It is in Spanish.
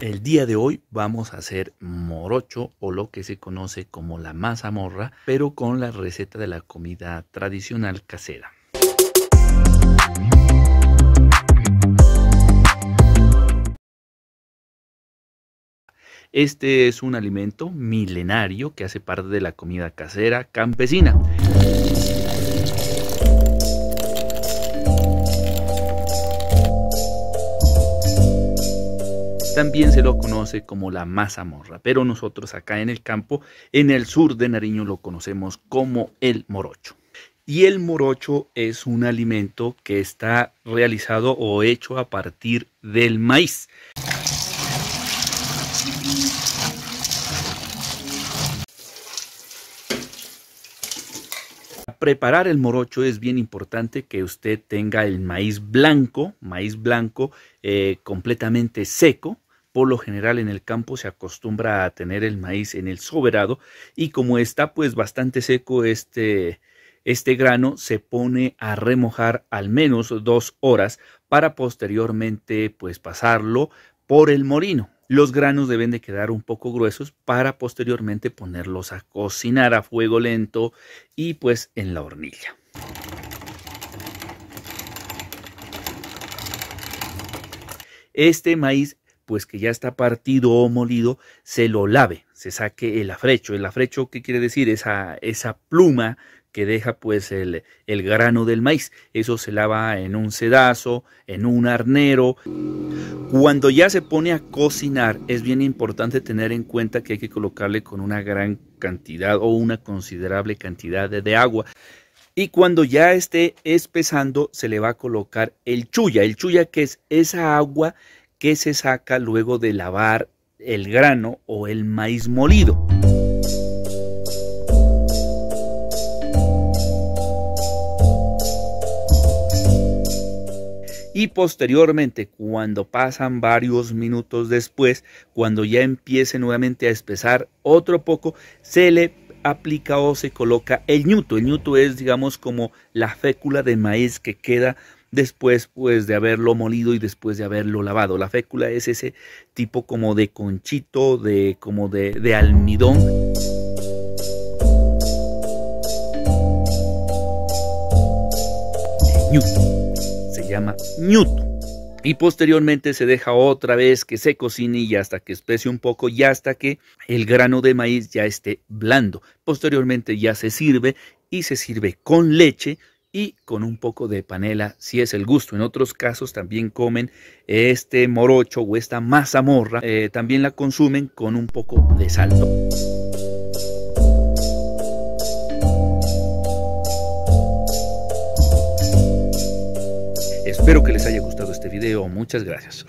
El día de hoy vamos a hacer morocho o lo que se conoce como la mazamorra, pero con la receta de la comida tradicional casera. Este es un alimento milenario que hace parte de la comida casera campesina. También se lo conoce como la mazamorra, pero nosotros acá en el campo, en el sur de Nariño, lo conocemos como el morocho. Y el morocho es un alimento que está realizado o hecho a partir del maíz. preparar el morocho es bien importante que usted tenga el maíz blanco, maíz blanco eh, completamente seco. Por lo general en el campo se acostumbra a tener el maíz en el soberado y como está pues bastante seco este, este grano se pone a remojar al menos dos horas para posteriormente pues pasarlo por el morino. Los granos deben de quedar un poco gruesos para posteriormente ponerlos a cocinar a fuego lento y pues en la hornilla. Este maíz pues que ya está partido o molido, se lo lave, se saque el afrecho. El afrecho, ¿qué quiere decir? Esa, esa pluma que deja pues el, el, grano del maíz. Eso se lava en un sedazo, en un arnero. Cuando ya se pone a cocinar es bien importante tener en cuenta que hay que colocarle con una gran cantidad o una considerable cantidad de, agua. Y cuando ya esté espesando se le va a colocar el chuya. El chuya que es esa agua que se saca luego de lavar el grano o el maíz molido. y posteriormente cuando pasan varios minutos después, cuando ya empiece nuevamente a espesar otro poco, se le aplica o se coloca el ñuto. El ñuto es digamos como la fécula de maíz que queda después pues de haberlo molido y después de haberlo lavado. La fécula es ese tipo como de conchito, de como de, almidón. Ñuto llama ñuto. Y posteriormente se deja otra vez que se cocine y hasta que espese un poco y hasta que el grano de maíz ya esté blando. Posteriormente ya se sirve y se sirve con leche y con un poco de panela si es el gusto. En otros casos también comen este morocho o esta mazamorra, eh, también la consumen con un poco de salto. Espero que les haya gustado este video. Muchas gracias.